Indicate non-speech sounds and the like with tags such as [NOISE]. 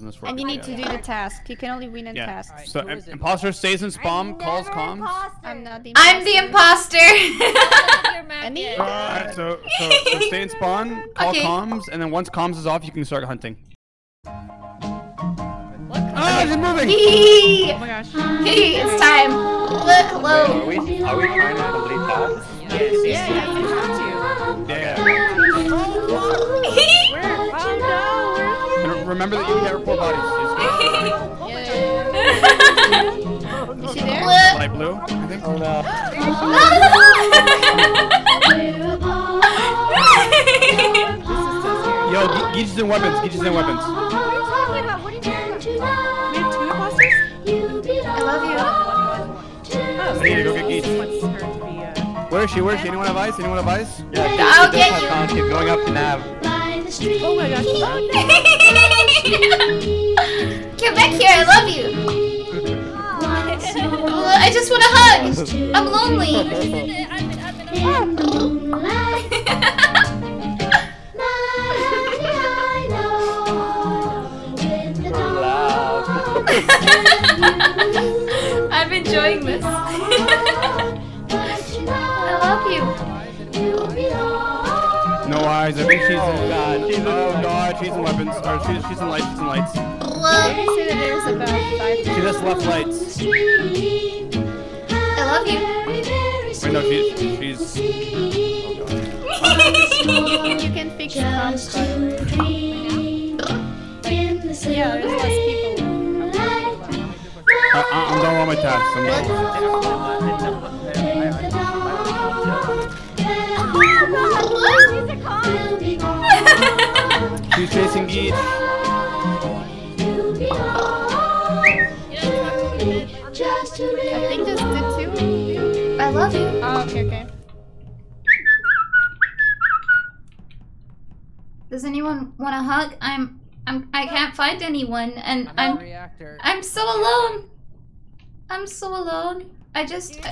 in this world. And you need to do the task. You can only win in Yeah. tasks. So Who im- imposter stays in spawn, calls comms. I'm not the I'm the imposter. [LAUGHS] Any? Alright, so, so so [LAUGHS] stay in spawn, call Okay. comms, and then once comms is off, you can start hunting. Ah, she's moving. Hee. Oh my gosh. Hey, it's time. Hello. hello. Are we, are we trying to complete tasks? Yeah, yeah, remember that you can get four bodies. Is she there? Just light blue, I think. Oh no. [LAUGHS] Yo, Ge- Geech's in weapons. Geech's in weapons. We have two imposters? I love you. Oh, I need to go get Geech. Geach. wants her to be. Where is she? Where is she? Anyone have ice? Anyone have ice? Yeah, keep, I'll get this you. keep going up to nav. Oh my gosh. [LAUGHS] Get back here. I love you. I just want a hug. I'm lonely. [LAUGHS] Loud. [LAUGHS] I'm enjoying this. I love you. No eyes. I think she's in. Oh, God, she's in- oh she's in weapons. Or she's she's in lights. She's in lights. Love. They say that there's about five. She just left lights. I love you. Wait, no, she's oh, she's. [LAUGHS] You can fix the comms card. Yeah, there's less people. I, I, I'm done with all my tasks. I'm done. [LAUGHS] She's chasing Geech. I think just the two. I love you. Oh, okay, okay. Does anyone want a hug? I'm I'm I can't find anyone and I'm I'm reactor. I'm so alone. I'm so alone. I just [LAUGHS] [LAUGHS]